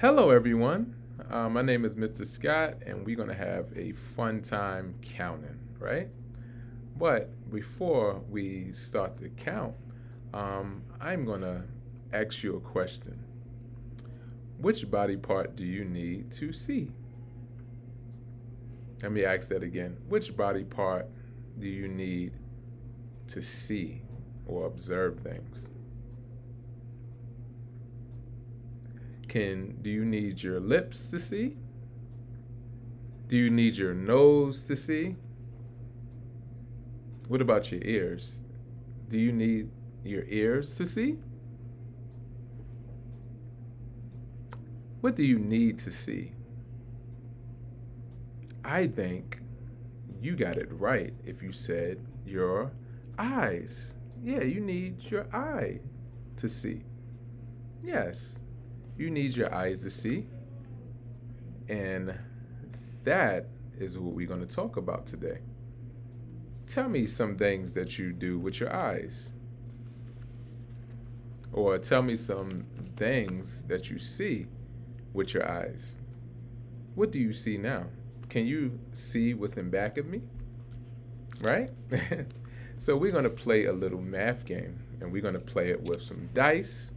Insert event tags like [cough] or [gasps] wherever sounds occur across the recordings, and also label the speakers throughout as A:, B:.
A: Hello, everyone. Uh, my name is Mr. Scott, and we're going to have a fun time counting, right? But before we start the count, um, I'm going to ask you a question. Which body part do you need to see? Let me ask that again. Which body part do you need to see or observe things? Can do you need your lips to see? Do you need your nose to see? What about your ears? Do you need your ears to see? What do you need to see? I think you got it right if you said your eyes. Yeah, you need your eye to see. Yes you need your eyes to see. And that is what we're going to talk about today. Tell me some things that you do with your eyes. Or tell me some things that you see with your eyes. What do you see now? Can you see what's in back of me? Right? [laughs] so we're going to play a little math game and we're going to play it with some dice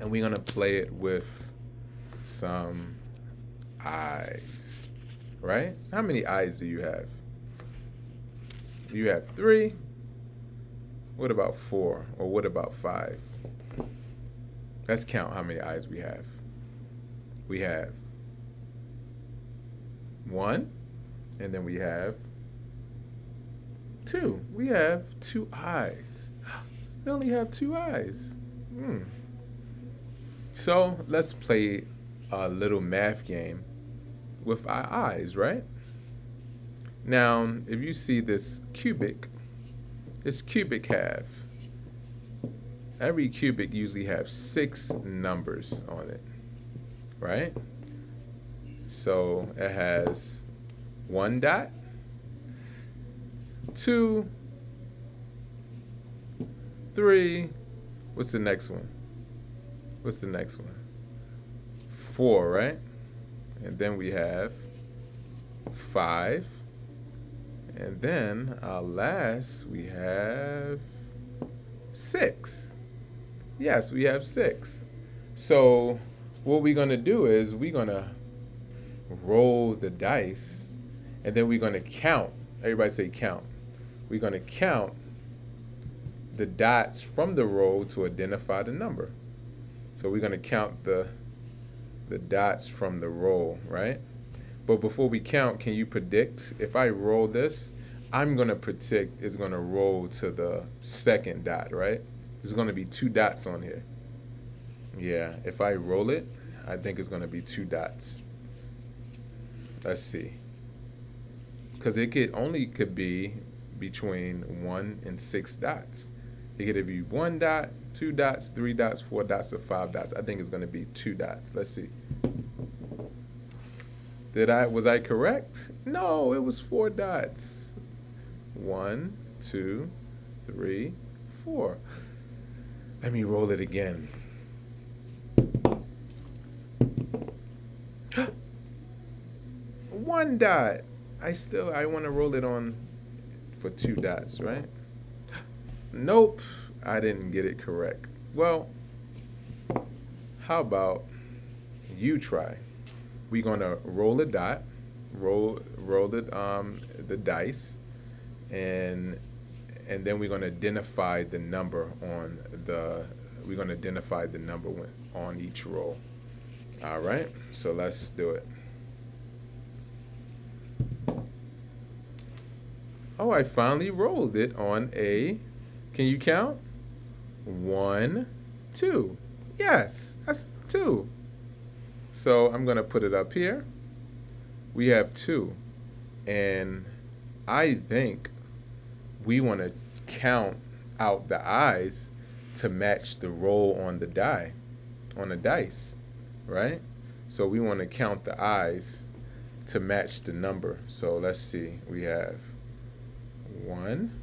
A: and we're gonna play it with some eyes, right? How many eyes do you have? You have three. What about four? Or what about five? Let's count how many eyes we have. We have one, and then we have two. We have two eyes. [gasps] We only have two eyes. Hmm. So let's play a little math game with our eyes, right? Now, if you see this cubic, this cubic have, every cubic usually have six numbers on it, right? So it has one dot, two, three, what's the next one? What's the next one? Four, right? And then we have five. And then our last, we have six. Yes, we have six. So what we're going to do is we're going to roll the dice and then we're going to count. Everybody say count. We're going to count the dots from the roll to identify the number. So we're going to count the the dots from the roll, right? But before we count, can you predict if I roll this, I'm going to predict it's going to roll to the second dot, right? There's going to be two dots on here. Yeah, if I roll it, I think it's going to be two dots. Let's see. Because it could only could be between one and six dots. It could be one dot, two dots, three dots, four dots, or five dots. I think it's going to be two dots. Let's see. Did I was I correct? No, it was four dots. One, two, three, four. Let me roll it again. [gasps] One dot. I still I want to roll it on for two dots, right? [gasps] Nope, I didn't get it correct. Well, how about you try? We're gonna roll a dot, roll roll it um the dice, and and then we're gonna identify the number on the we're gonna identify the number on each roll. All right, so let's do it. Oh, I finally rolled it on a can you count? One, two. Yes, that's two. So I'm to put it up here. We have two. And I think we want to count out the eyes to match the roll on the die, on the dice, right? So we want to count the eyes to match the number. So let's see. We have one,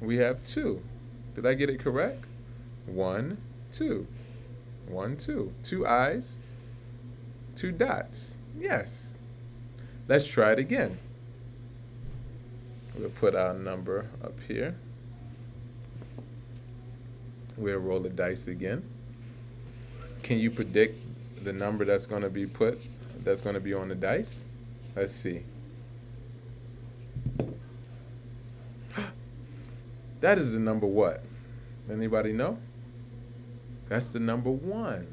A: we have two. Did I get it correct? One, two. One, two. Two eyes, two dots. Yes. Let's try it again. We'll put our number up here. We'll roll the dice again. Can you predict the number that's going to be put, that's going to be on the dice? Let's see. That is the number what? Anybody know? That's the number one.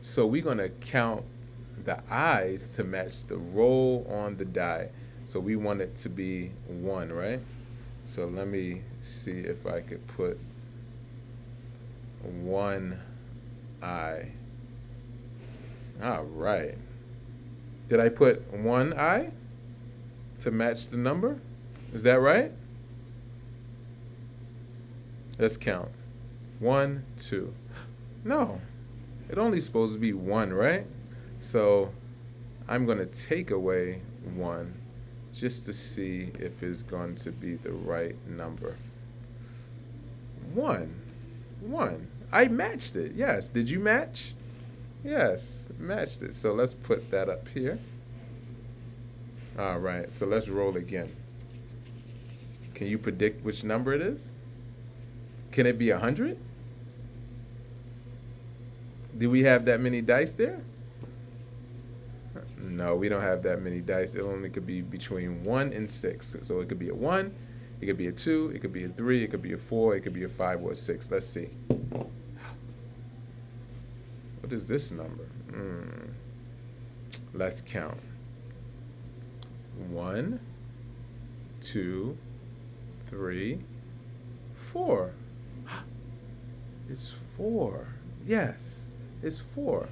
A: So we're going to count the eyes to match the roll on the die. So we want it to be one, right? So let me see if I could put one eye. All right. Did I put one eye to match the number? Is that right? Let's count. One, two. No, it only supposed to be one, right? So I'm to take away one just to see if it's going to be the right number. One. One. I matched it. Yes. Did you match? Yes, matched it. So let's put that up here. All right. So let's roll again. Can you predict which number it is? Can it be 100? Do we have that many dice there? No, we don't have that many dice. It only could be between one and six. So it could be a one, it could be a two, it could be a three, it could be a four, it could be a five or a six. Let's see. What is this number? Mm. Let's count. One, two, three, four. [gasps] It's four. Yes, it's four.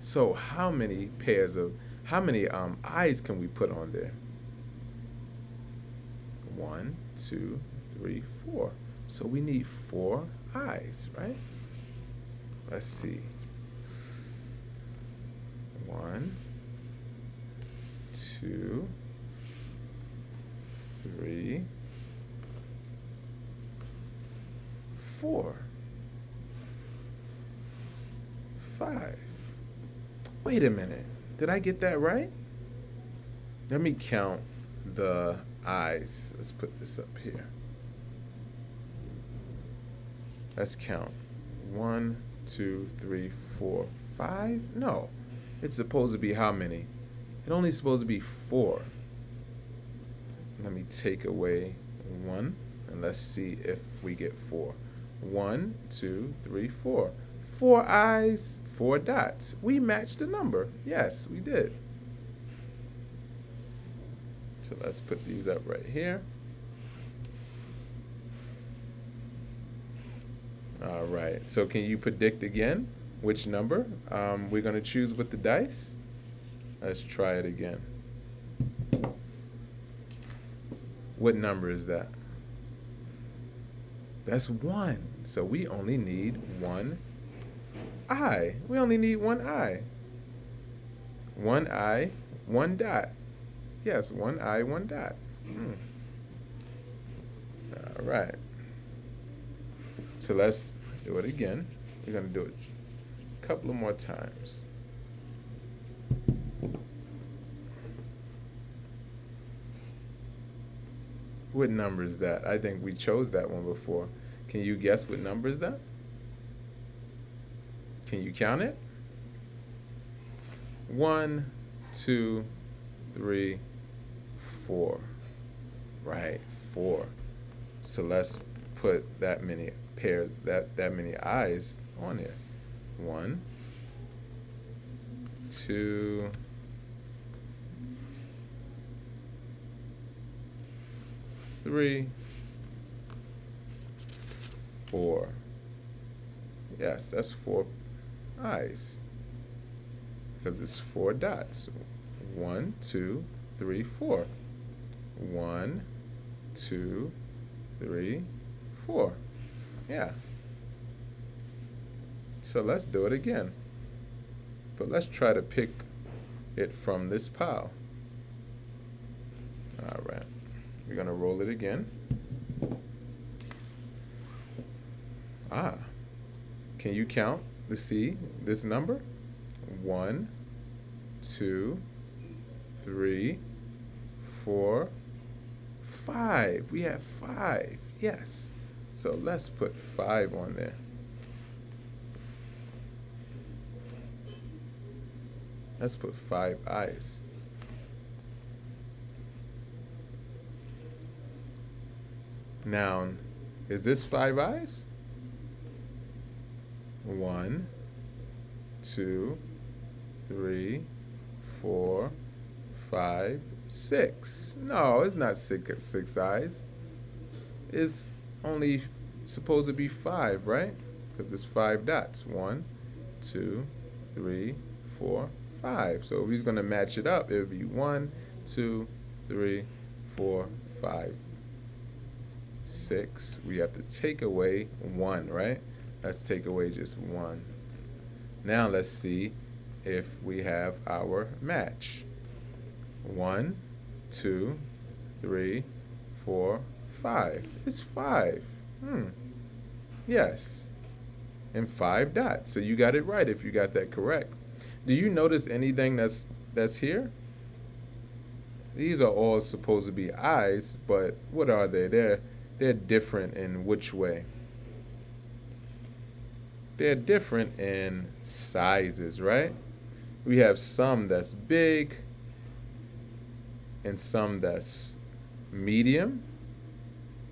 A: So how many pairs of how many um, eyes can we put on there? One, two, three, four. So we need four eyes, right? Let's see. One, two, three, four, five. Wait a minute. Did I get that right? Let me count the eyes. Let's put this up here. Let's count. One, two, three, four, five? No. It's supposed to be how many? It only supposed to be four. Let me take away one and let's see if we get four. One, two, three, four. Four eyes, four dots. We matched the number. Yes, we did. So let's put these up right here. All right, so can you predict again which number um, we're gonna choose with the dice? Let's try it again. What number is that? That's one. So we only need one eye. We only need one eye. One eye, one dot. Yes, one eye, one dot. Hmm. All right. So let's do it again. We're going to do it a couple of more times. What number is that? I think we chose that one before. Can you guess what number is that? Can you count it? One, two, three, four. Right, four. So let's put that many pairs, that, that many eyes on here. One, two, three, four. Yes, that's four eyes because it's four dots. One, two, three, four. One, two, three, four. Yeah. So let's do it again. But let's try to pick it from this pile. All right. We're going to roll it again. Ah. Can you count Let's see this number. One, two, three, four, five. We have five. Yes. So let's put five on there. Let's put five eyes. Now, is this five eyes? One, two, three, four, five, six. No, it's not six, six eyes. It's only supposed to be five, right? Because it's five dots. One, two, three, four, five. So if he's going to match it up, it would be one, two, three, four, five, six. We have to take away one, right? Let's take away just one. Now let's see if we have our match. One, two, three, four, five. It's five. Hmm. Yes. And five dots. So you got it right if you got that correct. Do you notice anything that's that's here? These are all supposed to be eyes, but what are they? They're they're different in which way? They're different in sizes, right? We have some that's big and some that's medium.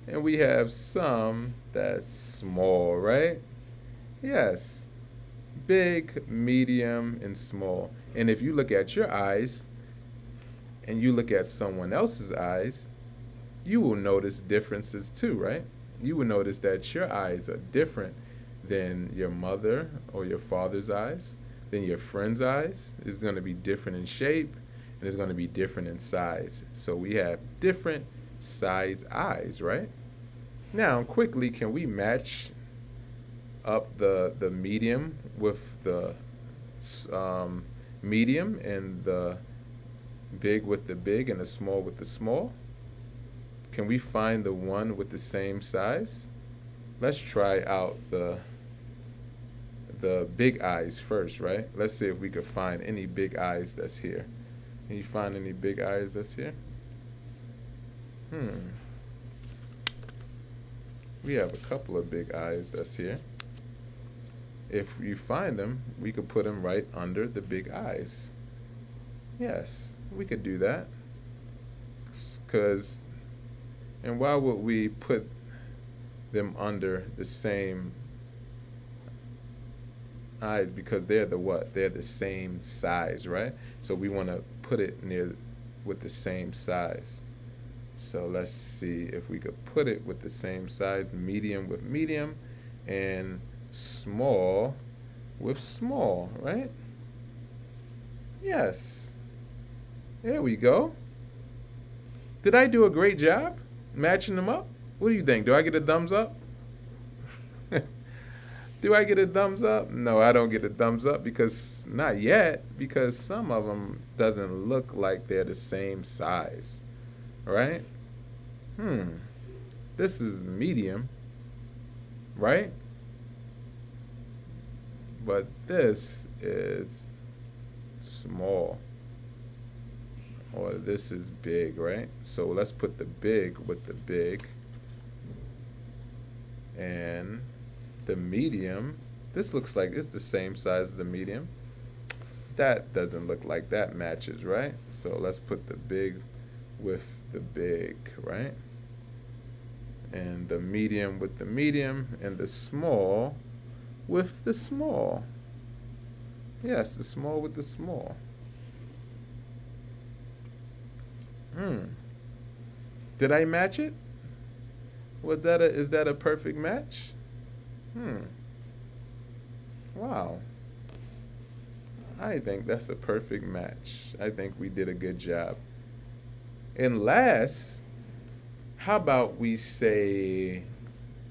A: And we have some that's small, right? Yes. Big, medium, and small. And if you look at your eyes and you look at someone else's eyes, you will notice differences too, right? You will notice that your eyes are different than your mother or your father's eyes, than your friend's eyes. It's going to be different in shape and it's going to be different in size. So we have different size eyes, right? Now, quickly, can we match up the the medium with the um, medium and the big with the big and the small with the small? Can we find the one with the same size? Let's try out the the big eyes first, right? Let's see if we could find any big eyes that's here. Can you find any big eyes that's here? Hmm. We have a couple of big eyes that's here. If you find them, we could put them right under the big eyes. Yes, we could do that. Because and why would we put them under the same eyes? Because they're the what? They're the same size, right? So we want to put it near with the same size. So let's see if we could put it with the same size, medium with medium, and small with small, right? Yes. There we go. Did I do a great job? Matching them up? What do you think? Do I get a thumbs up? [laughs] do I get a thumbs up? No, I don't get a thumbs up because not yet because some of them doesn't look like they're the same size. Right? Hmm. This is medium. Right? But this is small or this is big, right? So let's put the big with the big. And the medium, this looks like it's the same size as the medium. That doesn't look like that matches, right? So let's put the big with the big, right? And the medium with the medium and the small with the small. Yes, the small with the small. Hmm. Did I match it? Was that a is that a perfect match? Hmm. Wow. I think that's a perfect match. I think we did a good job. And last, how about we say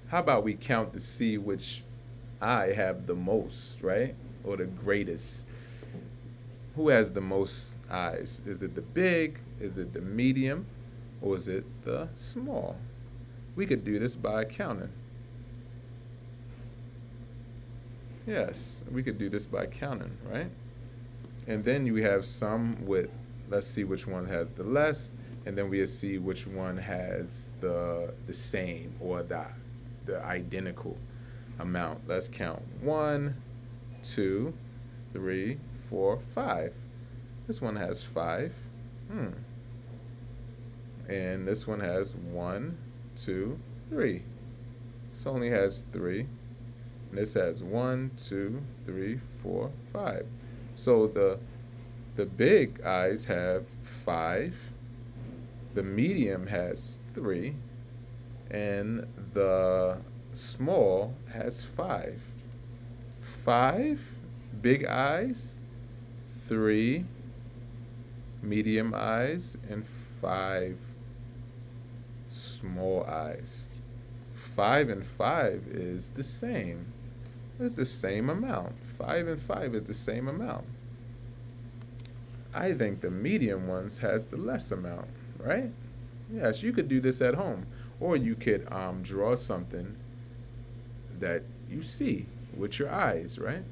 A: how about we count to see which I have the most, right? Or the greatest who has the most eyes? Is it the big? Is it the medium? Or is it the small? We could do this by counting. Yes, we could do this by counting, right? And then you have some with, let's see which one has the less, and then we'll see which one has the the same or the the identical amount. Let's count one, two, three, four, five. This one has five. Hmm. And this one has one, two, three. This only has three. And this has one, two, three, four, five. So the the big eyes have five. The medium has three. And the small has five. Five big eyes, three medium eyes, and five small eyes. Five and five is the same. It's the same amount. Five and five is the same amount. I think the medium ones has the less amount, right? Yes, you could do this at home. Or you could um, draw something that you see with your eyes, right?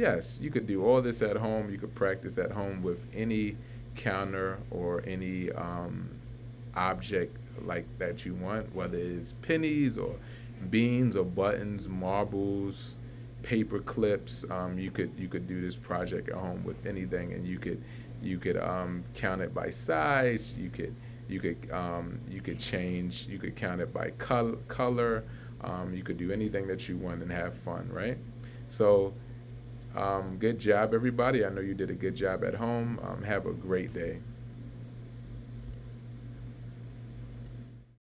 A: Yes, you could do all this at home. You could practice at home with any counter or any um, object like that you want, whether it's pennies or beans or buttons, marbles, paper clips. Um, you could you could do this project at home with anything, and you could you could um, count it by size. You could you could um, you could change. You could count it by color. color. Um, you could do anything that you want and have fun, right? So, um, good job, everybody. I know you did a good job at home. Um, have a great day.